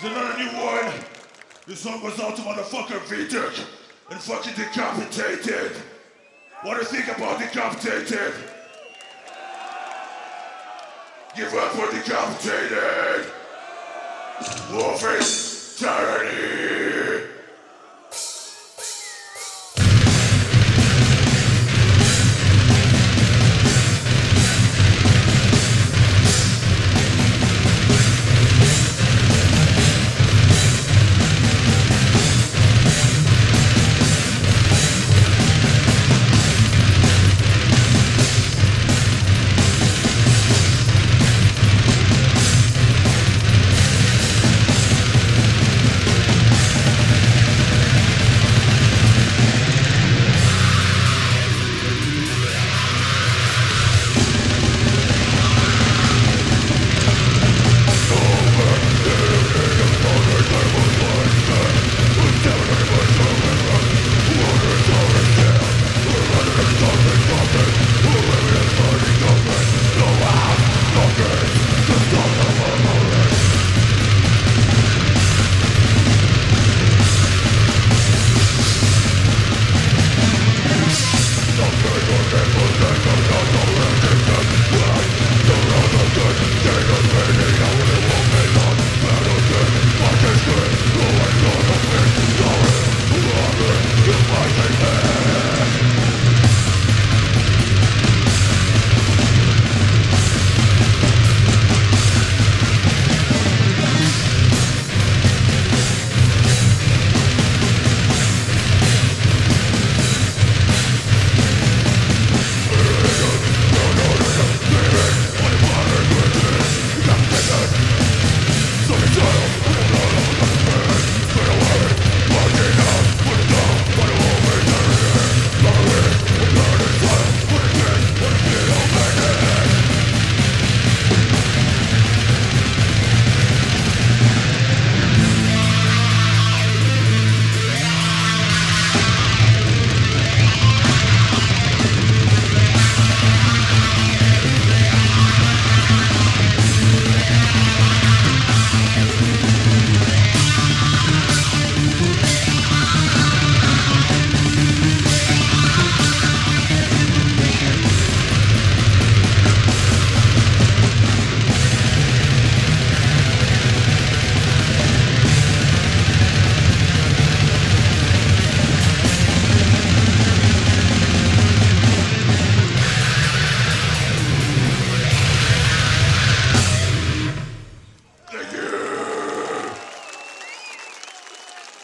There's another new one. This song goes out to motherfucker Vitek and fucking decapitated. What do you think about decapitated? Give up for decapitated. Wolfen Tyranny.